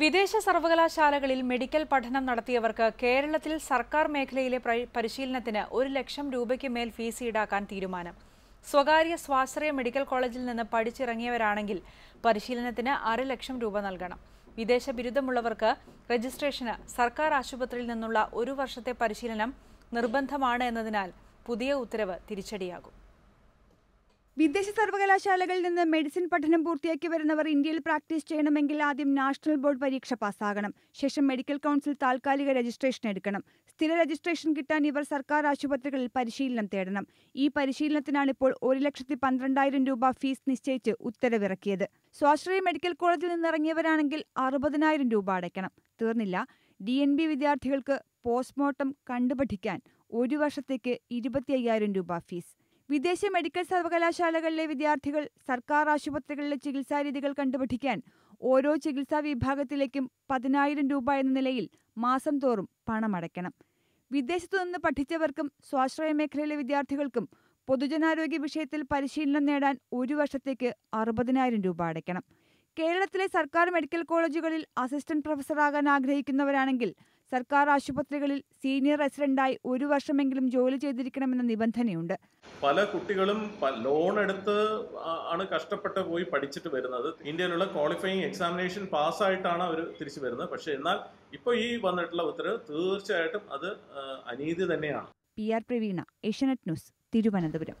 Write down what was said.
വിദേശ സർവകലാശാലകളിൽ മെഡിക്കൽ പഠനം നടത്തിയവർക്ക് കേരളത്തിൽ സർക്കാർ മേഖലയിലെ പരിശീലനത്തിന് ഒരു ലക്ഷം രൂപയ്ക്ക് മേൽ ഫീസ് ഈടാക്കാൻ തീരുമാനം. സ്വകാര്യ സ്വാശ്രയ മെഡിക്കൽ കോളേജിൽ നിന്ന് പഠിച്ചിറങ്ങിയവരാണെങ്കിൽ പരിശീലനത്തിന് അര ലക്ഷം രൂപ നൽകണം. വിദേശ ബിരുദമുള്ളവർക്ക് രജിസ്ട്രേഷന് സർക്കാർ ആശുപത്രിയിൽ നിന്നുള്ള ഒരു വർഷത്തെ പരിശീലനം നിർബന്ധമാണ് എന്നതിനാൽ പുതിയ ഉത്തരവ് തിരിച്ചടിയാകും. വിദേശ സർവകലാശാലകളിൽ നിന്ന് മെഡിസിൻ പഠനം പൂർത്തിയാക്കി വരുന്നവർ ഇന്ത്യയിൽ പ്രാക്ടീസ് ചെയ്യണമെങ്കിൽ ആദ്യം നാഷണൽ ബോർഡ് പരീക്ഷ പാസ്സാകണം. ശേഷം മെഡിക്കൽ കൗൺസിൽ താൽക്കാലിക രജിസ്ട്രേഷൻ എടുക്കണം. സ്ഥിര രജിസ്ട്രേഷൻ കിട്ടാൻ ഇവർ സർക്കാർ ആശുപത്രികളിൽ പരിശീലനം തേടണം. ഈ പരിശീലനത്തിനാണ് ഇപ്പോൾ ഒരു ലക്ഷത്തി പന്ത്രണ്ടായിരം രൂപ ഫീസ് നിശ്ചയിച്ച് ഉത്തരവിറക്കിയത്. സ്വാശ്രയ മെഡിക്കൽ കോളേജിൽ നിന്നിറങ്ങിയവരാണെങ്കിൽ അറുപതിനായിരം രൂപ അടയ്ക്കണം. തീർന്നില്ല. ഡി എൻ ബി വിദ്യാർത്ഥികൾക്ക് പോസ്റ്റ്മോർട്ടം കണ്ടുപഠിക്കാൻ ഒരു വർഷത്തേക്ക് ഇരുപത്തി രൂപ ഫീസ്. വിദേശ മെഡിക്കൽ സർവകലാശാലകളിലെ വിദ്യാർത്ഥികൾ സർക്കാർ ആശുപത്രികളിലെ ചികിത്സാരീതികൾ കണ്ടുപഠിക്കാൻ ഓരോ ചികിത്സാ വിഭാഗത്തിലേക്കും പതിനായിരം രൂപ എന്ന നിലയിൽ മാസം തോറും പണമടയ്ക്കണം. വിദേശത്തു നിന്ന് പഠിച്ചവർക്കും സ്വാശ്രയ മേഖലയിലെ വിദ്യാർത്ഥികൾക്കും പൊതുജനാരോഗ്യ വിഷയത്തിൽ പരിശീലനം നേടാൻ ഒരു വർഷത്തേക്ക് അറുപതിനായിരം രൂപ അടയ്ക്കണം. കേരളത്തിലെ സർക്കാർ മെഡിക്കൽ കോളേജുകളിൽ അസിസ്റ്റന്റ് പ്രൊഫസറാകാൻ ആഗ്രഹിക്കുന്നവരാണെങ്കിൽ സർക്കാർ ആശുപത്രികളിൽ സീനിയർ റെസിഡന്റായി ഒരു വർഷമെങ്കിലും ജോലി ചെയ്തിരിക്കണമെന്ന നിബന്ധനയുണ്ട്. പല കുട്ടികളും ലോൺ എടുത്ത് ആണ് കഷ്ടപ്പെട്ട് പോയി പഠിച്ചിട്ട് വരുന്നത്. ഇന്ത്യയിലുള്ള ക്വാളിഫയിങ് എക്സാമിനേഷൻ പാസ്സായിട്ടാണ് അവർ തിരിച്ചു വരുന്നത്. പക്ഷേ എന്നാൽ ഇപ്പോൾ ഈ വന്നിട്ടുള്ള ഉത്തരവ് തീർച്ചയായിട്ടും അത് അനീതി തന്നെയാണ്. P R Praveena Asianet news Thiruvananthapuram.